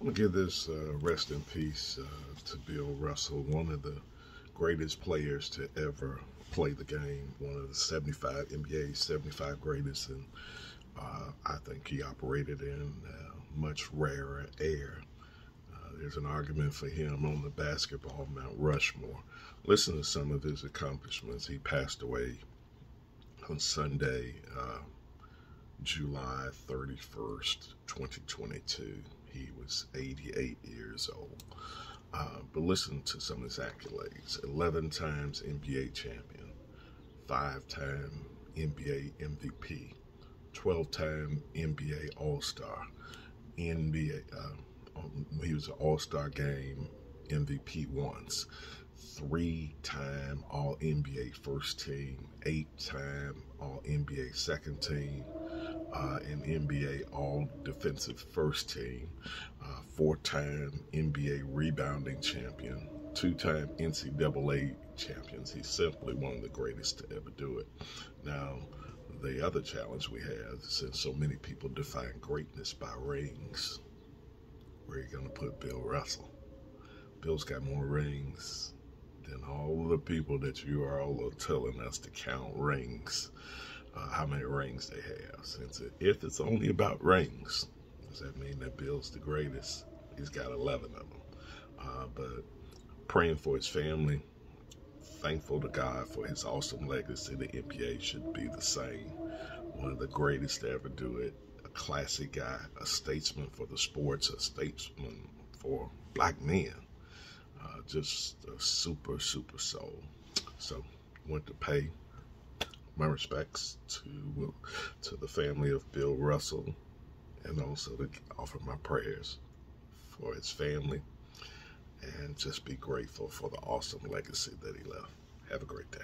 I want to give this uh, rest in peace uh, to Bill Russell, one of the greatest players to ever play the game, one of the 75 NBA 75 greatest, and uh, I think he operated in uh, much rarer air. Uh, there's an argument for him on the basketball Mount Rushmore. Listen to some of his accomplishments. He passed away on Sunday, uh, July 31st, 2022. He was 88 years old. Uh, but listen to some of his accolades 11 times NBA champion, five time NBA MVP, 12 time NBA All Star, NBA, uh, um, he was an All Star game MVP once, three time All NBA first team, eight time All NBA second team, uh, an NBA All Defensive First Team, uh, four-time NBA Rebounding Champion, two-time NCAA champions. He's simply one of the greatest to ever do it. Now, the other challenge we have, since so many people define greatness by rings, where are you going to put Bill Russell? Bill's got more rings than all the people that you are all telling us to count rings uh, how many rings they have. Since it, if it's only about rings, does that mean that Bill's the greatest? He's got 11 of them. Uh, but praying for his family, thankful to God for his awesome legacy. The NBA should be the same. One of the greatest to ever do it. A classic guy, a statesman for the sports, a statesman for black men. Uh, just a super, super soul. So, want to pay my respects to to the family of Bill Russell, and also to offer my prayers for his family, and just be grateful for the awesome legacy that he left. Have a great day.